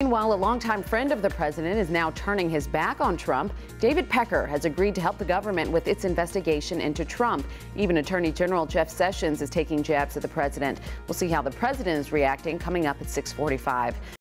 Meanwhile, a longtime friend of the president is now turning his back on Trump. David Pecker has agreed to help the government with its investigation into Trump. Even Attorney General Jeff Sessions is taking jabs at the president. We'll see how the president is reacting coming up at 645.